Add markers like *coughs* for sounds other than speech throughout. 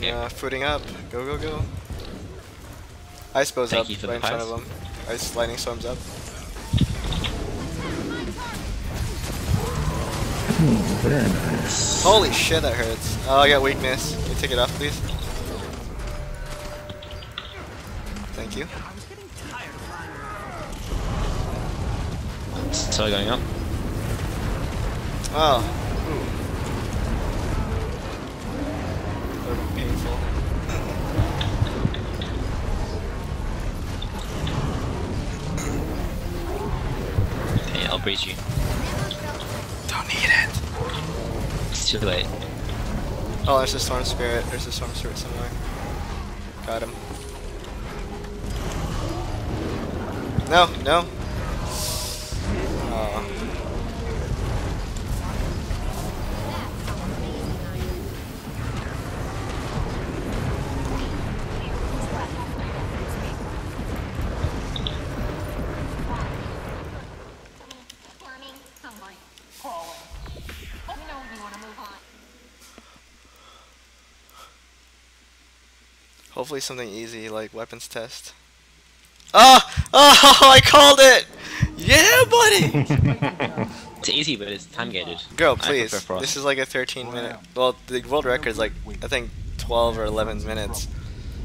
Okay. Uh, footing up. Go, go, go. Ice bow's Thank up you for right the in front of pies. him. Ice lightning storm's up. Hmm, very nice. Holy shit, that hurts. Oh, I got weakness. Can you take it off, please? Thank you. Still going up. Oh. I'll breach you. Don't need it. It's too late. Oh, there's a storm spirit. There's a storm spirit somewhere. Got him. No, no. Hopefully something easy like weapons test. Oh! Oh! *laughs* I called it! Yeah, buddy! *laughs* It's easy, but it's time gated. Girl, please. This is like a 13 minute. Well, the world record is like I think 12 or 11 minutes.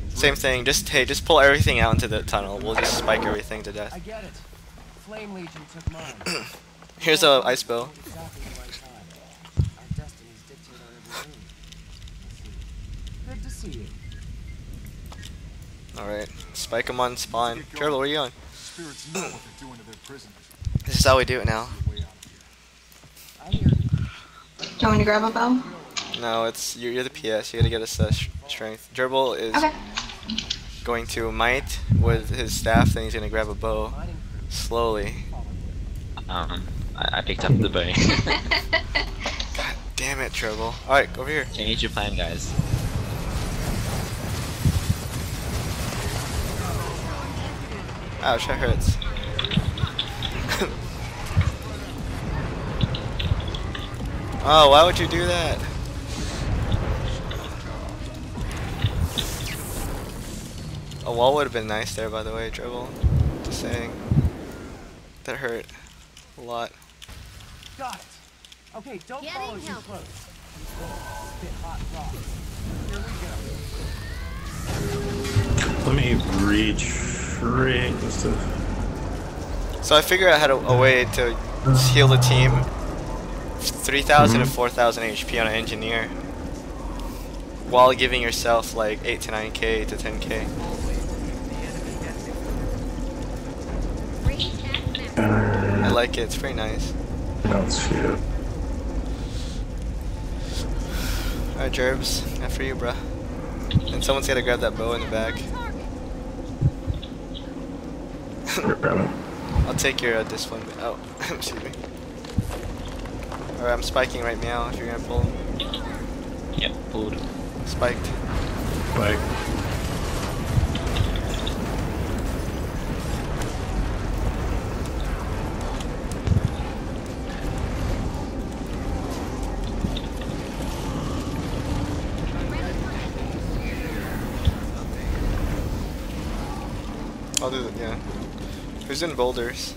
Same thing. Just hey, just pull everything out into the tunnel. We'll just spike everything to death. I get it. Flame Legion took mine. *clears throat* Here's a ice bow. Exactly the right time. Our destinies dictate our every move. Good to see you. All right, spike him on spawn. Turtle, where you going? Spirits know what they're doing to their prisoners. This is how we do it now. Way out of here. I hear you. Do you want me to grab a bow? No, it's you're, you're the PS. You gotta get us uh, sh strength. Gerbil is Okay. going to might with his staff. Then he's gonna grab a bow slowly. Um, I, I picked up the bow. *laughs* God damn it, Gerbil. All right, over here. Change your plan, guys. Ouch, that hurts. *laughs* oh, why would you do that? A wall would have been nice there, by the way, Dribble. Just saying. That hurt. A lot. Got it. Okay, don't Getting follow too close. Spit hot rocks. Here we go. Let me reach right just to So I figured out had a, a way to heal the team. 3,000 to Mhm. 4,000 HP on an engineer. While giving yourself like 8 to 9k to 10k. Rage. I like it, it's pretty nice. don't see it. Alright, Jerbs, after you, bruh. And someone's gotta grab that bow in the back. Here, grab it. I'll take your uh, discipline. Oh, *laughs* excuse me. Alright, I'm spiking right now if you're gonna pull. Yep, pulled. Spiked. Like, I'll do the, yeah. Who's in boulders?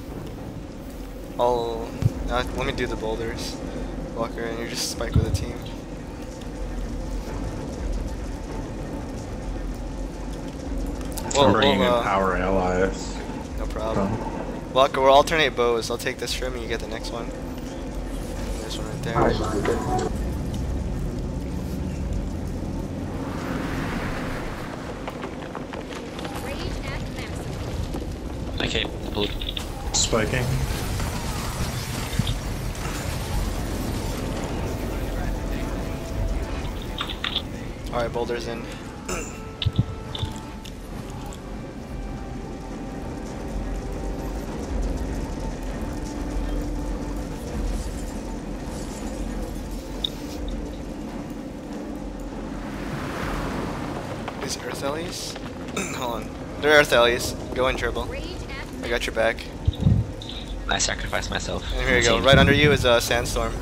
I'll, uh, let me do the boulders. Walker, and you just spike with the team. Well, I'm bringing well, in uh, power allies. No problem. Done. Walker, we'll alternate bows. I'll take this from you, you get the next one. There's one right there. Rage at max. Okay, pulled. Spiking. Alright, boulders in. These Earth Eles? Hold on. They're Earth Eles. Go in, Dribble. I got your back. I sacrificed myself. And here you go. Right under you is a sandstorm.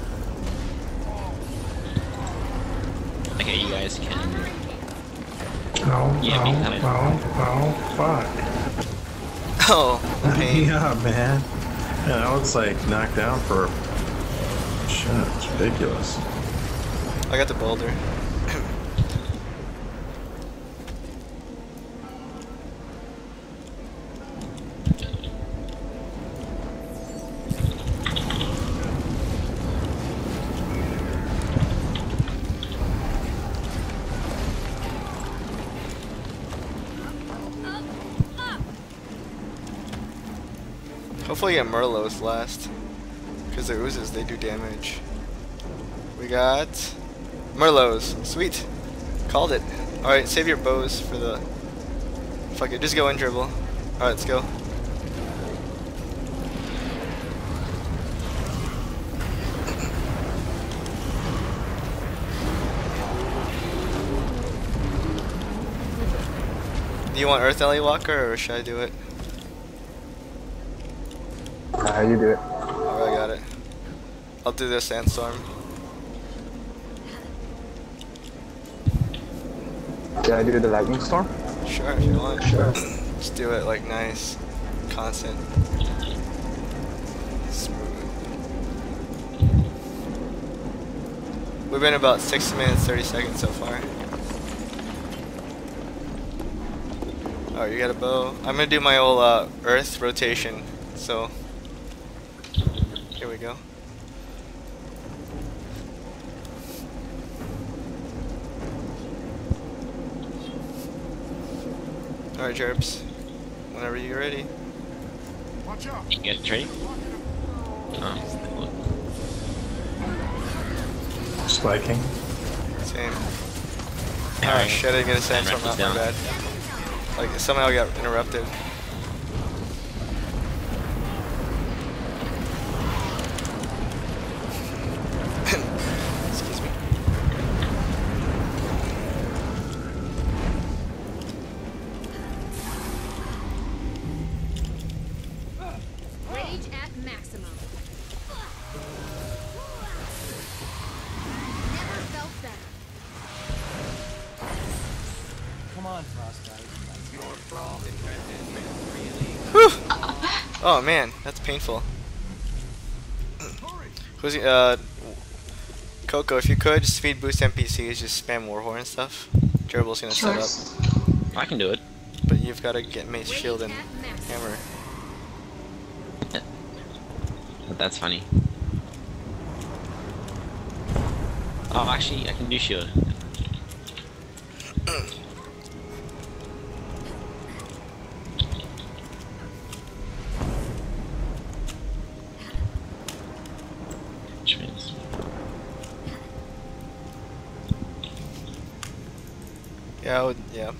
Okay, you guys can *laughs* Oh, Yeah, oh, me coming. oh, oh, fuck. Oh, the pain. yeah, man. Man, I was like knocked down for. Shit, it's ridiculous. I got the boulder. Hopefully get Merlots last. Because the oozes, they do damage. We got Merlots. Sweet. Called it. Alright, save your bows for the... Fuck it, just go in dribble. Alright, let's go. Do you want Earth Ele Walker or should I do it? How you do it? Alright, I got it. I'll do the sandstorm. Can I do the lightning storm? Sure, if you want. Sure. Just do it like nice, constant. Smooth. We've been about 6 minutes 30 seconds so far. Oh, you got a bow. I'm gonna do my old uh, earth rotation, so here we go. Alright, Jerps. Whenever you're ready. Watch out. You get ready? Um, oh, Spiking. Same. Alright. Alright, shit, I didn't get a sandstorm Rack out, my bad. Like, somehow I got interrupted. Oh man, that's painful. *clears throat* Who's uh Coco, if you could speed boost NPCs, just spam Warhorn and stuff. Gerbils gonna Sure. set up, I can do it. but you've gotta get Mace Shield and. Hammer. *laughs* But that's funny. Oh, actually, I can do shield. *clears throat* Which means Yeah, I would, yeah.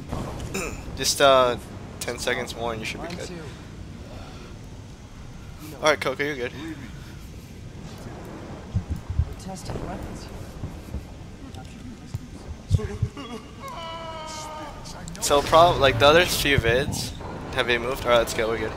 *clears throat* just uh 10 seconds more and you should be good. too. You know, Alright, Coco, you're good. testing weapons. So probably like the other few vids, have they moved? Alright, let's go, we're good.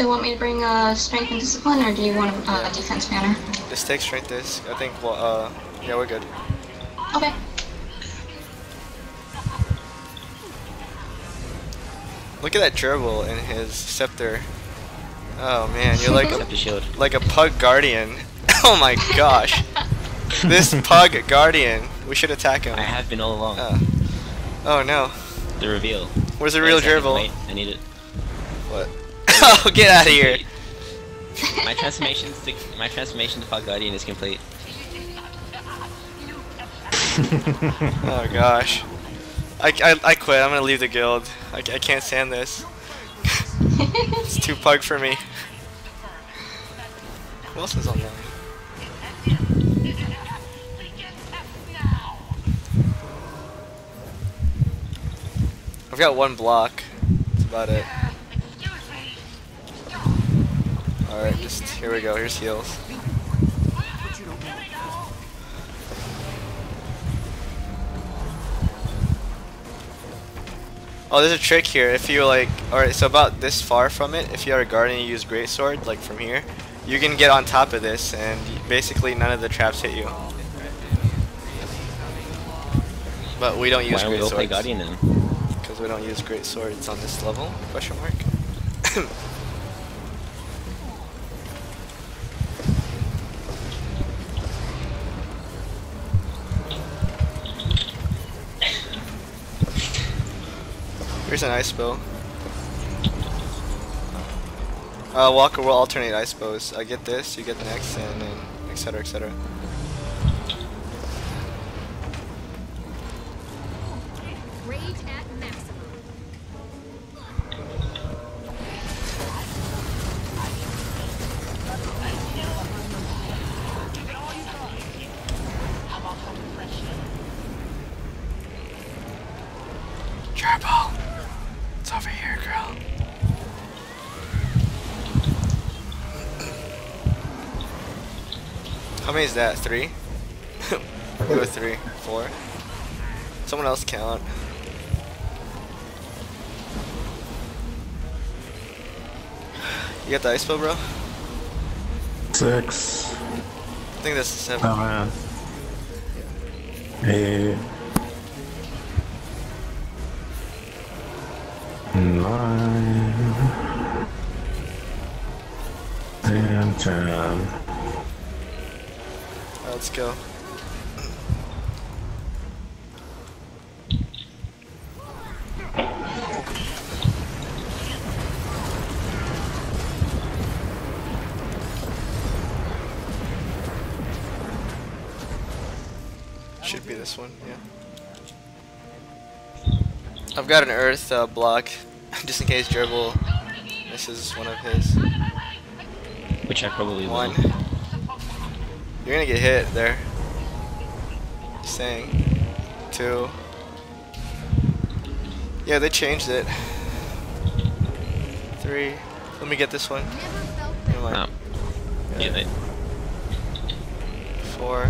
Still want me to bring uh, strength and discipline, or do you want a uh, defense banner? Just take strength disc. I think well uh yeah we're good. Okay. Look at that gerbil in his scepter. Oh man, you're like *laughs* a, shield. like a pug guardian. *laughs* oh my gosh. *laughs* this pug guardian. We should attack him. I have been all along. Uh, oh no. the reveal. Where's the Wait real second, gerbil? Wait, I need it. What? *laughs* oh, get out of here. *laughs* My transformation to my transformation to Fog Guardian is complete. *laughs* Oh gosh. I, I, I quit. I'm gonna leave the guild. I, I can't stand this. it's too pug for me. Who else is online? I've got one block. That's about it. Alright, just here we go. Here's heals. Oh, there's a trick here. If you like, alright, so about this far from it, if you are a guardian, you use greatsword, like from here. you can get on top of this, and basically none of the traps hit you. But we don't use Why great swords because we don't use great swords on this level. Question mark. *laughs* Here's an ice bow. Uh, Walker will alternate ice bows. I get this, you get the next, and then etc. etc. many is that? Three? *laughs* Go three, four. Someone else count. You got the ice bow, bro? Six. I think that's seven. Oh man. Eight. Nine. And ten. Alright, let's go. Should be this one, yeah. I've got an earth uh, block, *laughs* just in case Gerbil misses one of his. Which I probably One. will. You're gonna get hit there. Just saying. Two. Yeah, they changed it. Three. Let me get this one. Never felt Never Oh. Yeah, they, Four.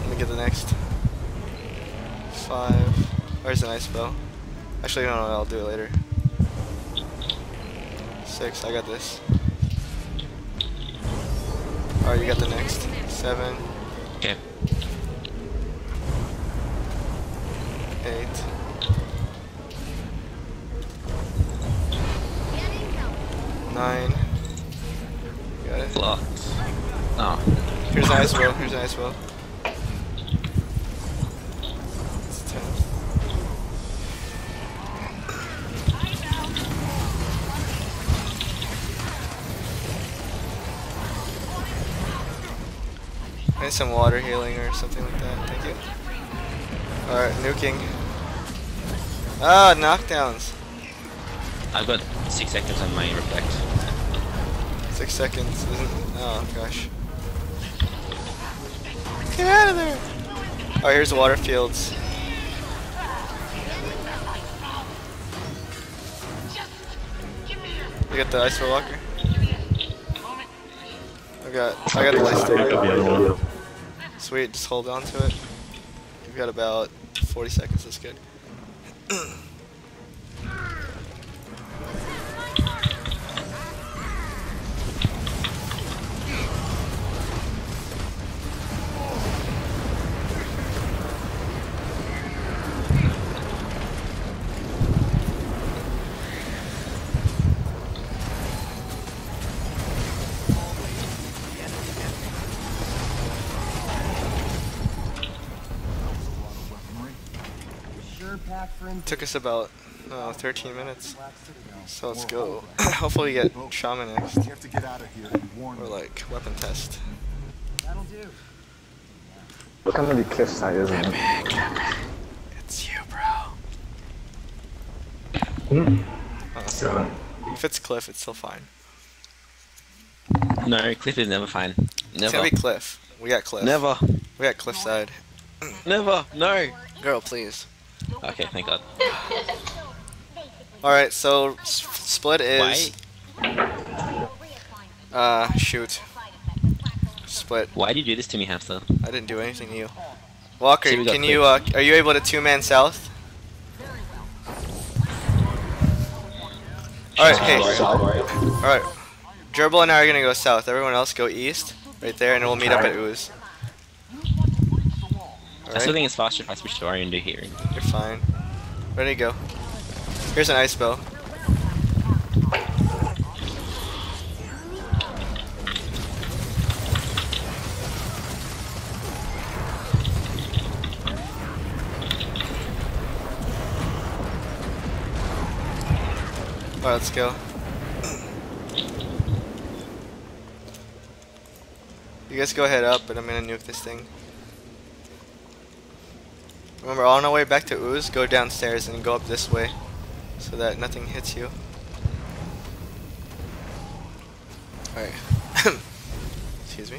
Let me get the next. Five. Where's the nice bow? Actually, no, no, I'll do it later. Six. I got this. Alright, you got the next. Seven. okay. Eight. Nine. Got it. Blocked. Oh. Here's an ice bow. Here's an some water healing or something like that. Thank you. Alright, nuking. Ah, knockdowns. I've got six seconds on my reflect. Six seconds. Isn't, oh gosh. Get out of there! Oh, here's the water fields. You got the ice for walker? I got I got the ice Pick up the other one. Sweet, just hold on to it. You've got about 40 seconds, that's good. *clears throat* Sure Took us about uh, 13 minutes. So let's go. *laughs* Hopefully we get shaman next. You have to get out of here warn Or like weapon test. That'll do. It's gonna be cliffside, isn't it? It's you, bro. Honestly, Got if it's cliff, it's still fine. No, Cliff is never fine. Never. It's Never. gonna be cliff. We got cliff. Never. We got cliffside. Never. No. Girl, please. Okay, thank God. Alright, so split Why? is. Uh, shoot. Split. Why do you do this to me, hamster? I didn't do anything to you. Walker, got can you, uh, are you able to two man south? Alright, hey. Alright. Gerbil and I are gonna go south. Everyone else go east. Right there, and we'll meet up at Ooze. I still think it's faster if I switch to Orion to hearing. You're fine. Ready to go. Here's an ice bell. Alright, let's go. You guys go head up, but I'm gonna nuke this thing. Remember, on our way back to Ooze, go downstairs and go up this way, so that nothing hits you. Alright. *coughs* Excuse me.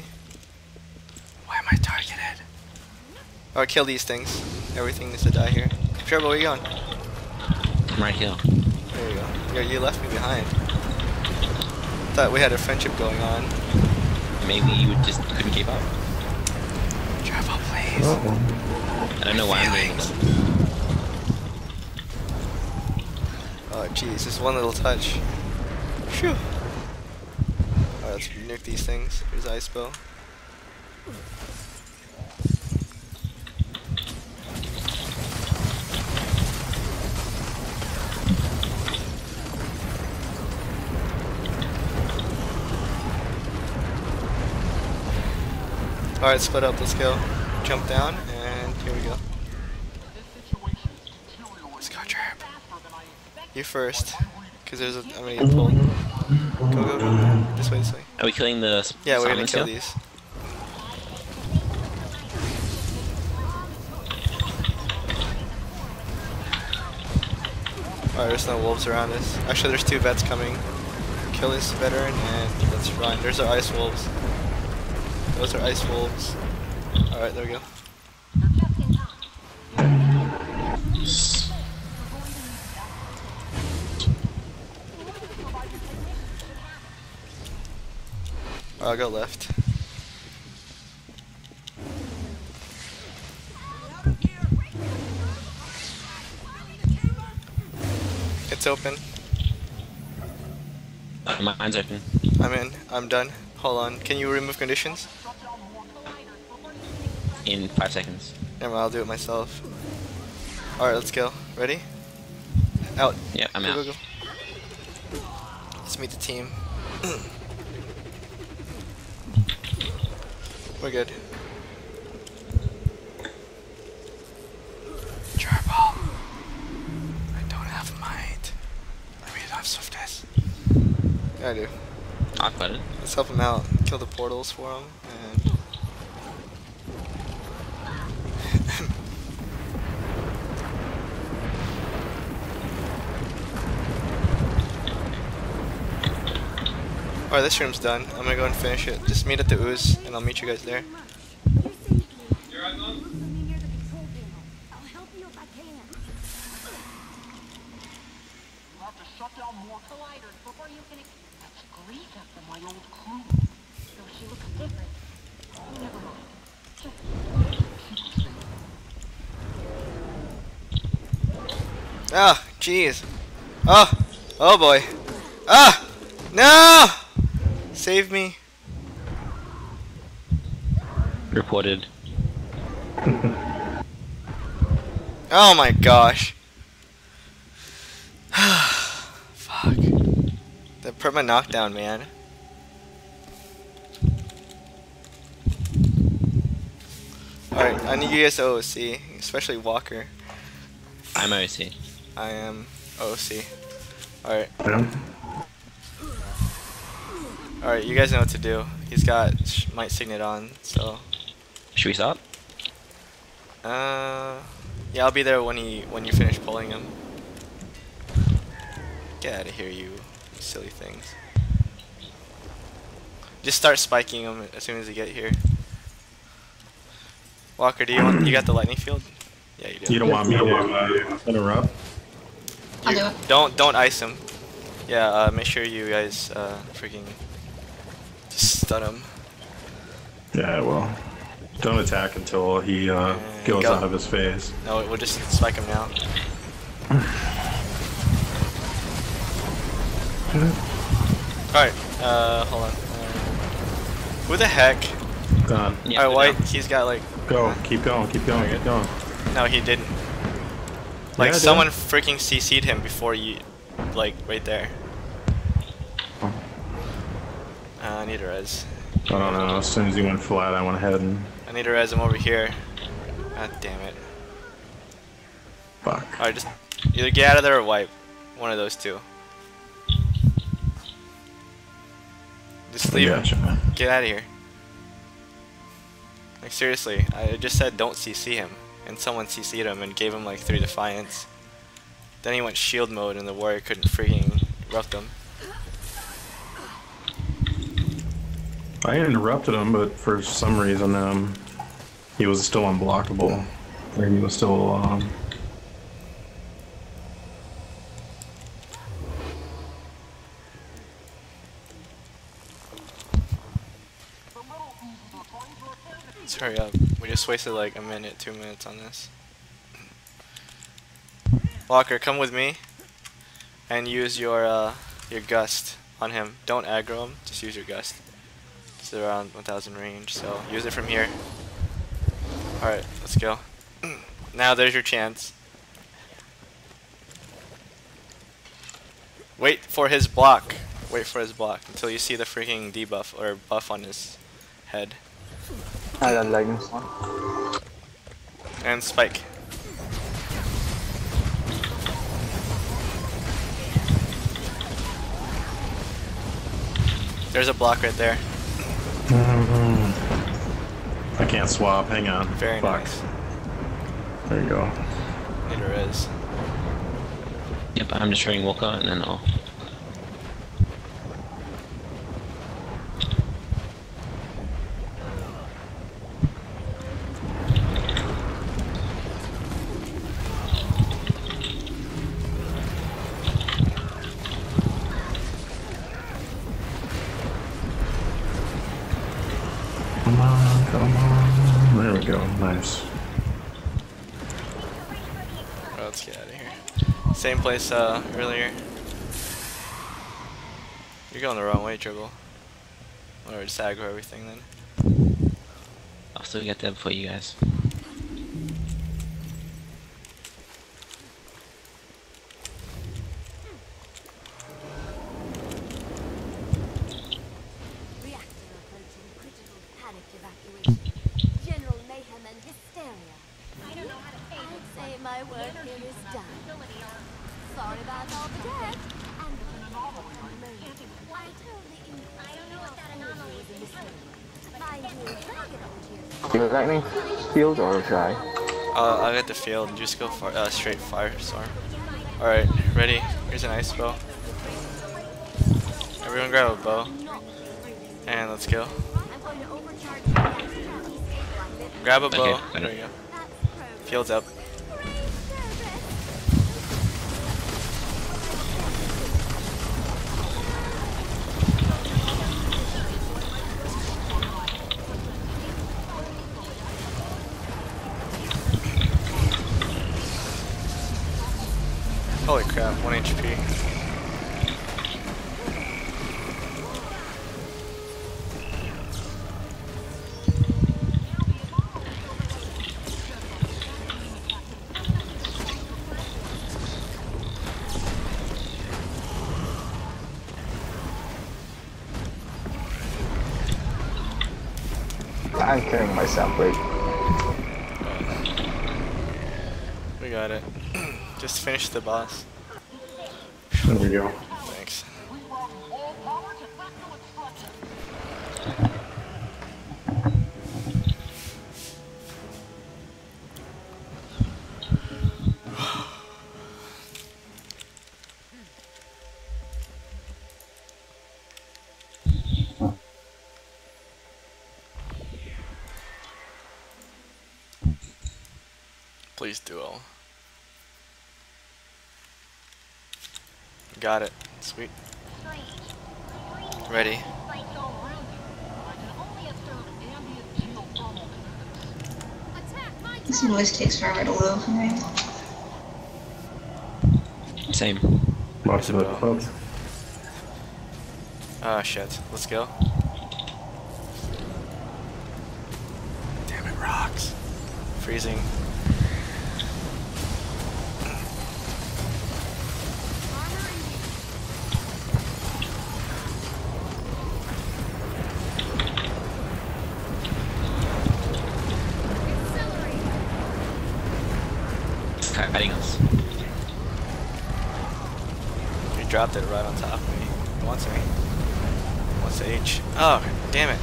Why am I targeted? Alright, kill these things. Everything needs to die here. Trevor, where are you going? I'm right here. There you go. You, you left me behind. Thought we had a friendship going on. Maybe you just couldn't keep up. Trevor, please. I don't know why I'm doing this. Oh jeez, just one little touch. Phew. Alright, let's nuke these things. Here's ice bow. Alright, split up, let's go. Jump down, and here we go. Let's go, Trap. You first, because there's a. I'm gonna get pulled. Go, go, go, go. This way, this way. Are we killing the Yeah, we're gonna kill here? these. Alright, there's no wolves around us. Actually, there's two vets coming. Kill this veteran and let's run. There's our ice wolves. Those are ice wolves. Alright, there we go. I'll go left. It's open. Uh, mine's open. I'm in. I'm done. Hold on. Can you remove conditions? In five seconds. Never mind, I'll do it myself. Alright, let's go. Ready? Out. Yeah, I'm Go, out. go, go. Let's meet the team. *clears throat* We're good. Gerbil. I don't have might. I mean, I have swiftness. Yeah, I do. I got it. Let's help him out. Kill the portals for him. And Alright, this room's done. I'm gonna go and finish it. Just meet at the ooze, and I'll meet you guys there. Ah, jeez. Oh, oh boy. Ah, no! Save me. Reported. *laughs* Oh my gosh. *sighs* Fuck. The perma knockdown, man. Alright, I need you guys to OC, especially Walker. I'm OC. I am OC. Alright, Yeah. Alright, you guys know what to do. He's got sh- Might Signet on, so. Should we stop? Uh, yeah, I'll be there when he when you finish pulling him. Get out of here, you silly things. Just start spiking him as soon as you get here. Walker, do you want you got the lightning field? Yeah, you do. You don't want me to uh, interrupt? I'll do it. Don't don't ice him. Yeah, uh, make sure you guys uh, freaking just stun him. Yeah, well, don't attack until he uh, goes go. out of his phase. No, we'll just spike him now. *sighs* Alright, uh, hold on. Uh, who the heck? Gone. Yeah, Alright, White, down. he's got like. Go. Keep going. Keep going. Keep going. No, he didn't. Like, Yeah, someone did. freaking CC'd him before you. Like, right there. Oh. Uh, I need a res. I don't know. As soon as he went flat, I went ahead and I need a res, I'm over here. God damn it. fuck. Alright, just either get out of there or wipe. One of those two. Just leave. gotcha. Get out of here. Like seriously, I just said don't CC him, and someone CC'd him and gave him like three defiance. Then he went shield mode, and the warrior couldn't freaking rough them. I interrupted him, but for some reason, um, he was still unblockable. Or he was still, um, Let's hurry up. We just wasted like a minute, two minutes on this. Walker, come with me, and use your uh, your gust on him. Don't aggro him. Just use your gust. It's around 1,000 range, so use it from here. All right, let's go. *clears throat* now there's your chance. Wait for his block. Wait for his block until you see the freaking debuff or buff on his head. I don't like this one. And spike. There's a block right there. I can't swap. Hang on. Very Fuck. nice. There you go. Neither is. Yep, I'm just destroying Wolka and then I'll. Come on, come on. There we go. Nice. Alright, let's get out of here. Same place uh, earlier. You're going the wrong way, Dribble. Or just aggro everything then. I'll still get there before you guys. Reactor approaching critical panic evacuation. General mayhem and hysteria. I don't know how to pay I'd say my work here is done. Sorry about all the death. And I totally I don't know what that anomaly is. Find you a target on you. Do you lightning field or should I? Uh, I'll get the field and just go far, uh, straight firestorm. Alright, ready? Here's an ice bow. Everyone grab a bow. And let's go. I'm going to overcharge the reactor and destabilize it. Grab a bow. got There it. we go. That's. Field's up. Holy crap, 1 HP. I'm killing myself, wait. We got it. Just finish the boss. There we go. Got it. Sweet. Ready. This noise takes forever to load for me. Same. Lots of it. Oh, Ah, shit. Let's go. Damn it, rocks. Freezing. Dropped it right on top of me. It wants me. It wants H. Oh, damn it.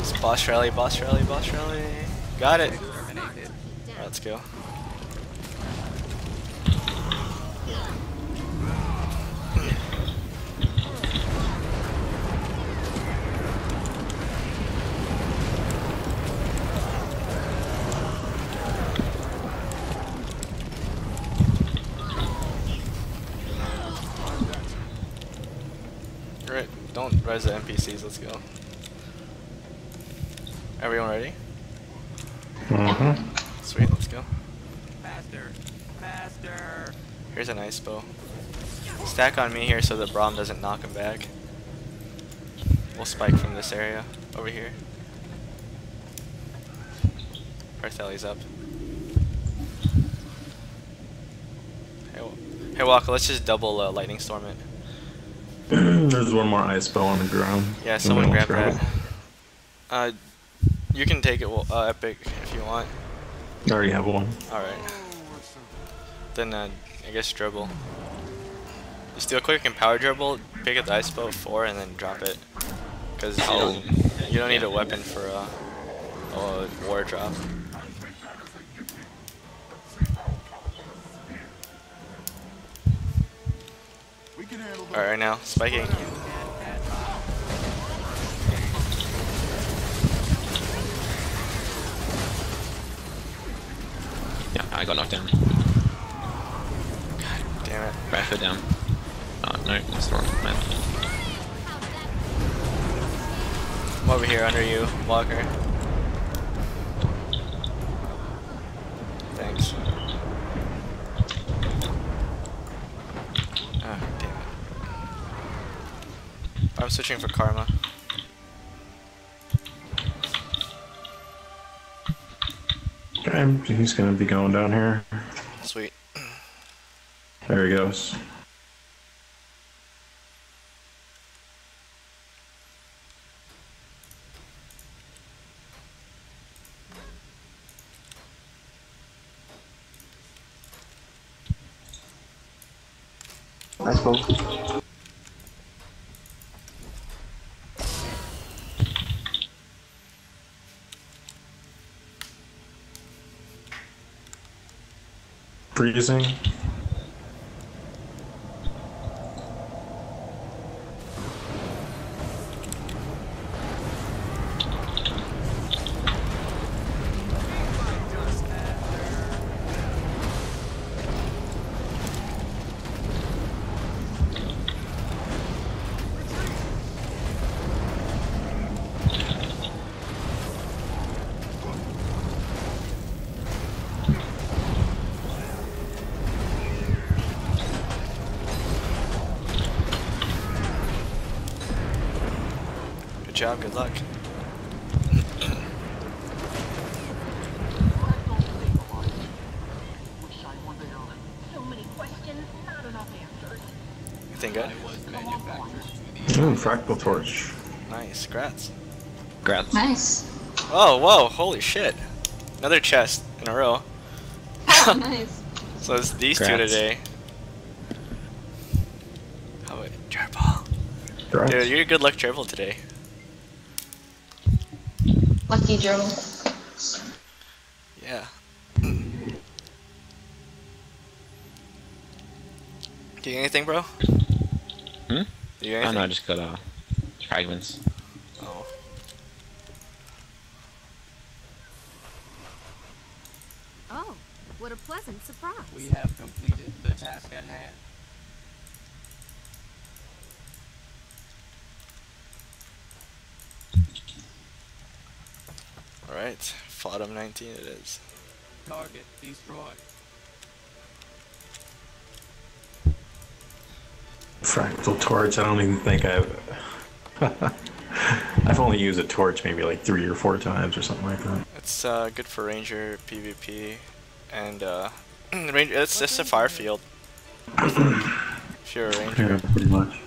It's boss rally, boss rally, boss rally. Got it. Let's go. Alright, don't the NPCs, let's go. Everyone ready? Mm-hmm. Sweet, let's go. Faster! Faster! Here's an ice bow. Stack on me here so that Braum doesn't knock him back. We'll spike from this area over here. Partheli's up. Hey, hey Walker, let's just double uh, lightning storm it. *clears throat* There's one more ice bow on the ground. Yeah, Someone grab that. Uh, you can take it, uh, Epic, if you want. I already have one. Alright. Then, uh, I guess dribble. Just do a quick and power dribble, pick up the ice bow 4 and then drop it. Because you, Oh. don't, you don't need a weapon for uh, a war drop. We can handle that. Alright, right now, spiking. Yeah, I got knocked down. God damn it. Foot down. Oh, no, that's the wrong man. I'm over here under you, Walker. Thanks. Ah, damn it. I'm switching for Karma. Okay, he's gonna be going down here. Sweet. There he goes. Freezing. Enough answers. You think good? Ooh, fractal torch. Nice, grats. Grats. Nice. Oh, whoa, holy shit. Another chest in a row. *laughs* Nice. *laughs* So it's these two today. How about Gerbil? Grats. Dude, you're good luck Gerbil today. Lucky gerbil. Yeah. Do you anything, bro? Hmm? Do you get Oh no, I just got uh, fragments. Oh. Oh, what a pleasant surprise. We have completed the task at hand. Alright, FoTM 19 it is. Target destroyed. Fractal torch. I don't even think I've. *laughs* I've only used a torch maybe like three or four times or something like that. It's uh, good for ranger PvP, and uh, *clears throat* ranger. It's just a fire field. *clears throat* if you're a ranger. Yeah, pretty much.